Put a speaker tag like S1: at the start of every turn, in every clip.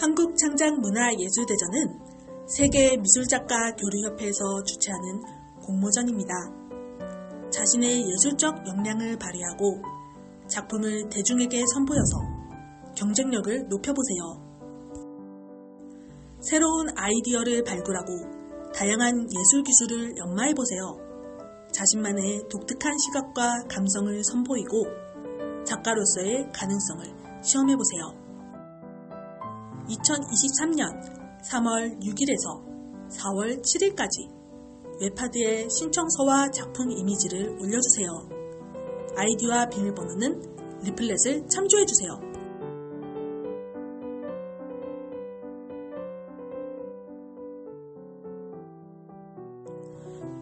S1: 한국창작문화예술대전은 세계 미술작가 교류협회에서 주최하는 공모전입니다. 자신의 예술적 역량을 발휘하고 작품을 대중에게 선보여서 경쟁력을 높여보세요. 새로운 아이디어를 발굴하고 다양한 예술 기술을 연마해보세요. 자신만의 독특한 시각과 감성을 선보이고 작가로서의 가능성을 시험해보세요. 2023년 3월 6일에서 4월 7일까지 웹하드에 신청서와 작품 이미지를 올려주세요. 아이디와 비밀번호는 리플렛을 참조해주세요.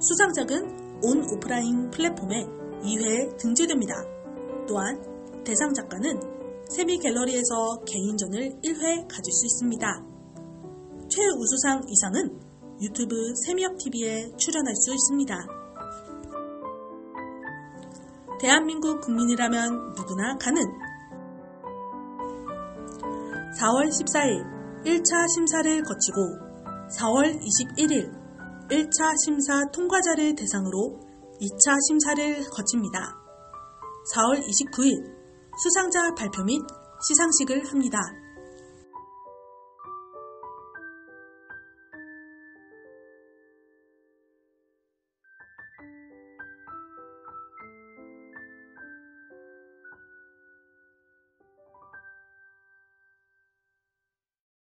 S1: 수상작은 온 오프라인 플랫폼에 2회 등재됩니다. 또한 대상 작가는 세미 갤러리에서 개인전을 1회 가질 수 있습니다. 최우수상 이상은 유튜브 세미역TV에 출연할 수 있습니다. 대한민국 국민이라면 누구나 가는 4월 14일 1차 심사를 거치고 4월 21일 1차 심사 통과자를 대상으로 2차 심사를 거칩니다. 4월 29일 수상자 발표 및 시상식을 합니다.